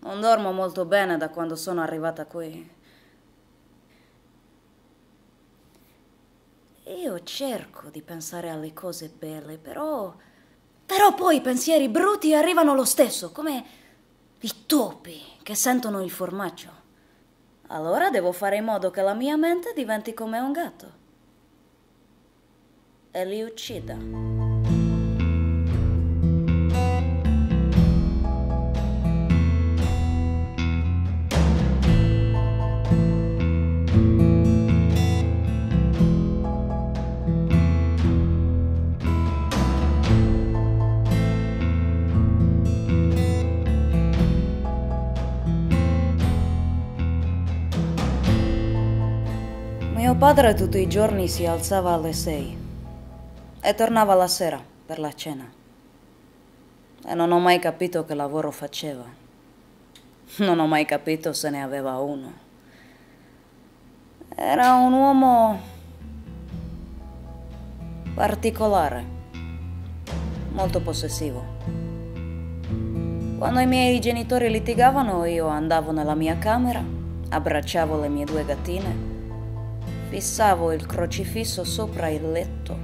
Non dormo molto bene da quando sono arrivata qui. Io cerco di pensare alle cose belle, però... Però poi i pensieri brutti arrivano lo stesso, come i topi che sentono il formaggio. Allora devo fare in modo che la mia mente diventi come un gatto. E li uccida. Padre tutti i giorni si alzava alle sei e tornava la sera per la cena. E non ho mai capito che lavoro faceva. Non ho mai capito se ne aveva uno. Era un uomo particolare, molto possessivo. Quando i miei genitori litigavano io andavo nella mia camera, abbracciavo le mie due gattine fissavo il crocifisso sopra il letto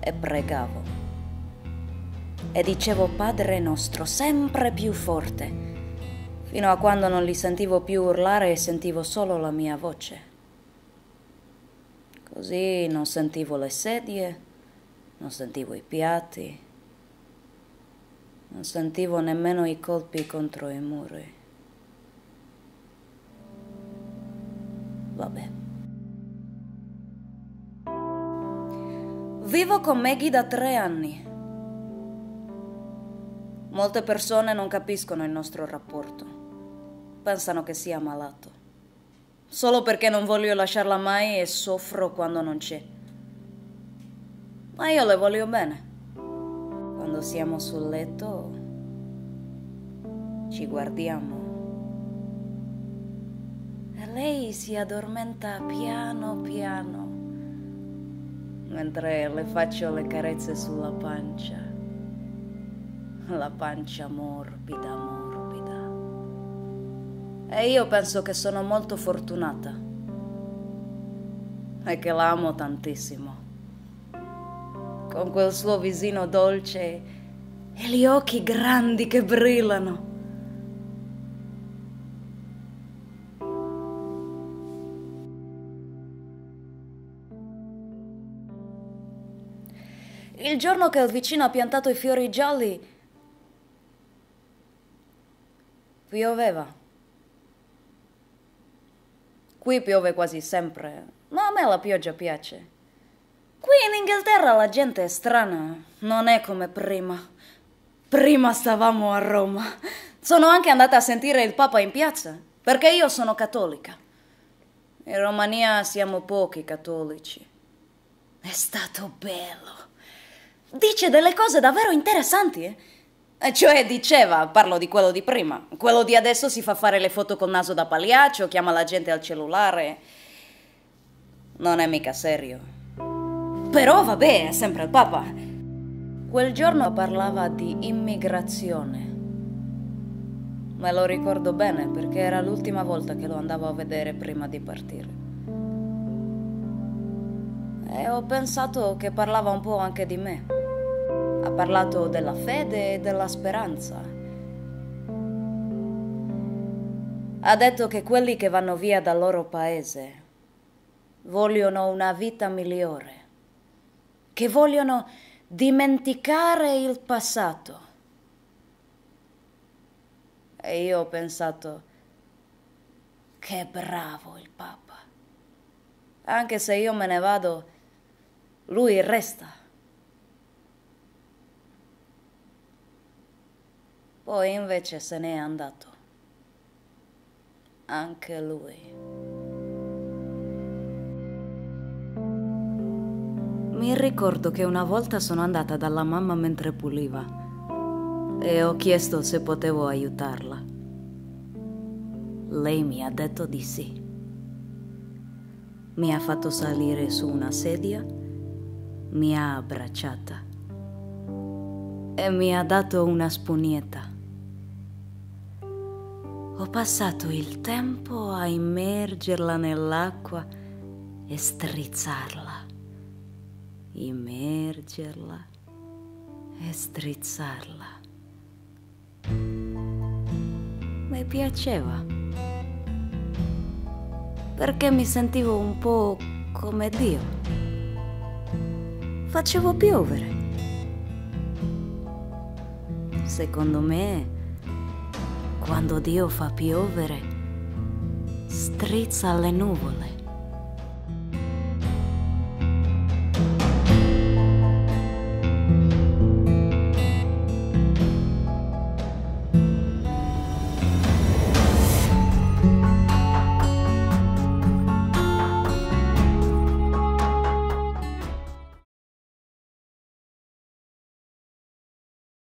e pregavo. E dicevo Padre nostro sempre più forte, fino a quando non li sentivo più urlare e sentivo solo la mia voce. Così non sentivo le sedie, non sentivo i piatti, non sentivo nemmeno i colpi contro i muri. Vabbè. Vivo con Maggie da tre anni. Molte persone non capiscono il nostro rapporto. Pensano che sia malato. Solo perché non voglio lasciarla mai e soffro quando non c'è. Ma io le voglio bene. Quando siamo sul letto ci guardiamo. E lei si addormenta piano piano mentre le faccio le carezze sulla pancia, la pancia morbida, morbida. E io penso che sono molto fortunata e che la amo tantissimo. Con quel suo visino dolce e gli occhi grandi che brillano. Il giorno che il vicino ha piantato i fiori gialli, pioveva. Qui piove quasi sempre, ma a me la pioggia piace. Qui in Inghilterra la gente è strana, non è come prima. Prima stavamo a Roma. Sono anche andata a sentire il Papa in piazza, perché io sono cattolica. In Romania siamo pochi cattolici. È stato bello dice delle cose davvero interessanti. Eh? Cioè diceva, parlo di quello di prima, quello di adesso si fa fare le foto col naso da pagliaccio, chiama la gente al cellulare. Non è mica serio. Però vabbè, è sempre il Papa. Quel giorno parlava di immigrazione. Me lo ricordo bene perché era l'ultima volta che lo andavo a vedere prima di partire. E ho pensato che parlava un po' anche di me. Ha parlato della fede e della speranza. Ha detto che quelli che vanno via dal loro paese vogliono una vita migliore, che vogliono dimenticare il passato. E io ho pensato, che bravo il Papa. Anche se io me ne vado, lui resta. Poi invece se n'è andato. Anche lui. Mi ricordo che una volta sono andata dalla mamma mentre puliva e ho chiesto se potevo aiutarla. Lei mi ha detto di sì. Mi ha fatto salire su una sedia, mi ha abbracciata e mi ha dato una spugnetta. Ho passato il tempo a immergerla nell'acqua e strizzarla. Immergerla e strizzarla. Mi piaceva. Perché mi sentivo un po' come Dio. Facevo piovere. Secondo me, quando Dio fa piovere, strizza le nuvole